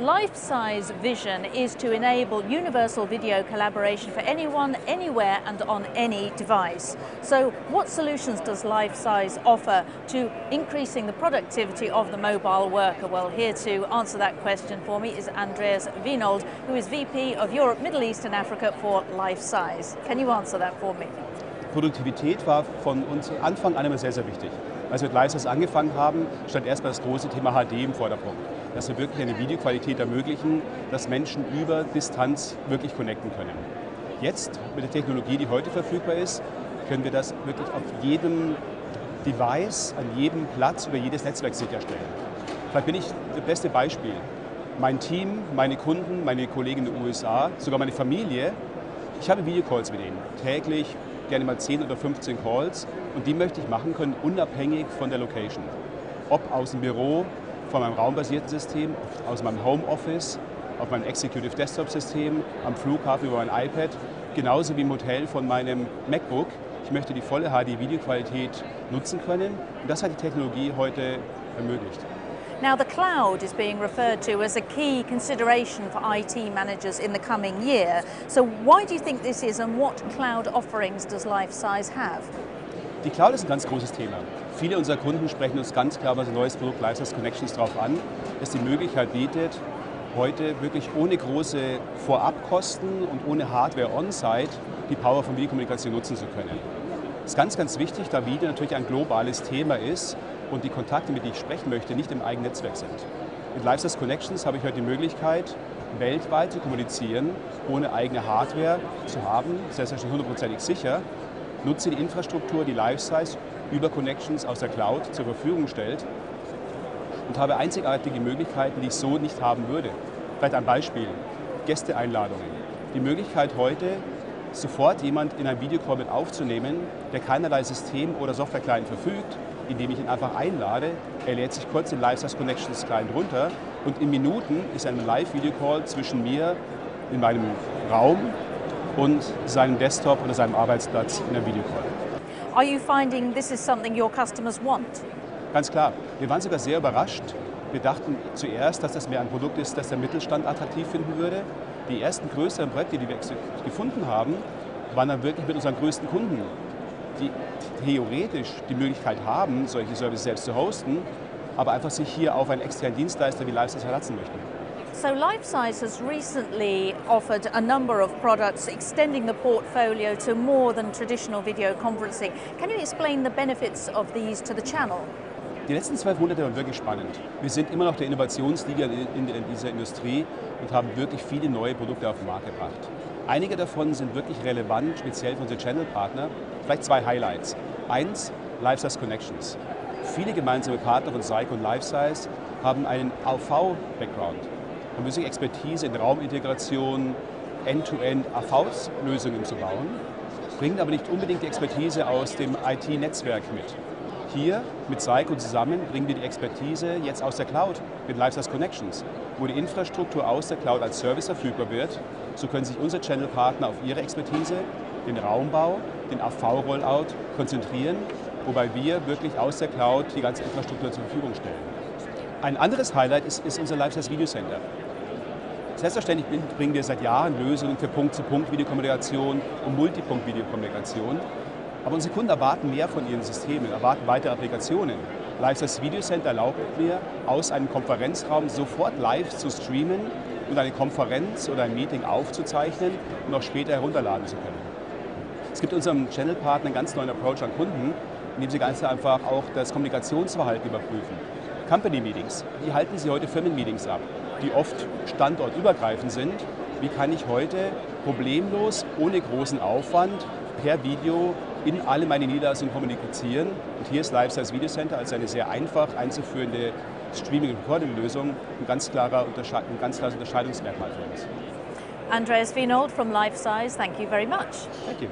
Life-Size vision is to enable universal video collaboration for anyone, anywhere and on any device. So what solutions does Life-Size offer to increasing the productivity of the mobile worker? Well, here to answer that question for me is Andreas Wienold, who is VP of Europe, Middle East and Africa for Life-Size. Can you answer that for me? Produktivität war von uns Anfang an immer sehr, sehr wichtig. Als wir mit Live-Size angefangen haben, stand erstmal das große Thema HD im Vordergrund dass wir wirklich eine Videoqualität ermöglichen, dass Menschen über Distanz wirklich connecten können. Jetzt mit der Technologie, die heute verfügbar ist, können wir das wirklich auf jedem Device, an jedem Platz, über jedes Netzwerk sicherstellen. Vielleicht bin ich das beste Beispiel. Mein Team, meine Kunden, meine Kollegen in den USA, sogar meine Familie, ich habe Videocalls mit ihnen, täglich, gerne mal 10 oder 15 Calls und die möchte ich machen können, unabhängig von der Location. Ob aus dem Büro, von meinem raumbasierten System, aus meinem Homeoffice, auf meinem Executive Desktop System, am Flughafen über mein iPad, genauso wie im Hotel von meinem MacBook. Ich möchte die volle HD-Videoqualität nutzen können und das hat die Technologie heute ermöglicht. Now, the cloud is being referred to as a key consideration for IT managers in the coming year. So, why do you think this is, and what cloud offerings does LifeSize have? Die Cloud ist ein ganz großes Thema. Viele unserer Kunden sprechen uns ganz klar bei unser neues Produkt Lifestyle Connections darauf an, dass die Möglichkeit bietet, heute wirklich ohne große Vorabkosten und ohne Hardware on-site die Power von Videokommunikation nutzen zu können. Das ist ganz, ganz wichtig, da Video natürlich ein globales Thema ist und die Kontakte, mit denen ich sprechen möchte, nicht im eigenen Netzwerk sind. Mit Lifestyle Connections habe ich heute die Möglichkeit, weltweit zu kommunizieren, ohne eigene Hardware zu haben, selbstverständlich hundertprozentig sicher, nutze die Infrastruktur, die Lifesize über Connections aus der Cloud zur Verfügung stellt und habe einzigartige Möglichkeiten, die ich so nicht haben würde. Vielleicht ein Beispiel, Gästeeinladungen. Die Möglichkeit heute, sofort jemand in ein Videocall mit aufzunehmen, der keinerlei System oder Software-Client verfügt, indem ich ihn einfach einlade. Er lädt sich kurz den LiveSize Connections Client runter und in Minuten ist ein Live-Video-Call zwischen mir in meinem Raum und seinem Desktop oder seinem Arbeitsplatz in einem Videocall. Are you finding this is something your customers want? Ganz klar. Wir waren sogar sehr überrascht. Wir dachten zuerst, dass das mehr ein Produkt ist, das der Mittelstand attraktiv finden würde. Die ersten größeren Projekte, die wir gefunden haben, waren dann wirklich mit unseren größten Kunden, die theoretisch die Möglichkeit haben, solche Services selbst zu hosten, aber einfach sich hier auf einen externen Dienstleister wie Lifestyle verlassen möchten. So Lifesize has recently offered a number of products extending the portfolio to more than traditional video conferencing. Can you explain the benefits of these to the channel? Die letzten zwölf Monate waren wirklich spannend. Wir sind immer noch der Innovationsliga in, dieser Industrie und haben wirklich viele neue Produkte auf den Markt gebracht. Einige davon sind wirklich relevant, speziell für unsere Channel-Partner. Vielleicht zwei Highlights. Eins, Lifesize Connections. Viele gemeinsame Partner von Psycho und Lifesize haben einen AV-Background haben wirklich Expertise in Raumintegration, End-to-End AV-Lösungen zu bauen, bringen aber nicht unbedingt die Expertise aus dem IT-Netzwerk mit. Hier mit Seiko zusammen bringen wir die Expertise jetzt aus der Cloud mit Lifestyle Connections, wo die Infrastruktur aus der Cloud als Service verfügbar wird. So können sich unsere Channel-Partner auf ihre Expertise, den Raumbau, den AV-Rollout konzentrieren, wobei wir wirklich aus der Cloud die ganze Infrastruktur zur Verfügung stellen. Ein anderes Highlight ist, ist unser Lifestyle Video Center. Selbstverständlich bringen wir seit Jahren Lösungen für Punkt-zu-Punkt-Videokommunikation und Multipunkt-Videokommunikation. Aber unsere Kunden erwarten mehr von ihren Systemen, erwarten weitere Applikationen. Lifesize Video Center erlaubt mir, aus einem Konferenzraum sofort live zu streamen und eine Konferenz oder ein Meeting aufzuzeichnen und auch später herunterladen zu können. Es gibt unserem Channel-Partner einen ganz neuen Approach an Kunden, indem sie ganz einfach auch das Kommunikationsverhalten überprüfen. Company Meetings, wie halten Sie heute Firmenmeetings ab? Die oft standortübergreifend sind. Wie kann ich heute problemlos, ohne großen Aufwand, per Video in alle meine Niederlassungen kommunizieren? Und hier ist Lifestyles Video Center als eine sehr einfach einzuführende Streaming- und Recording-Lösung ein ganz, klarer ein ganz klares Unterscheidungsmerkmal für uns. Andreas Wienold from Lifesize, thank you very much. Thank you.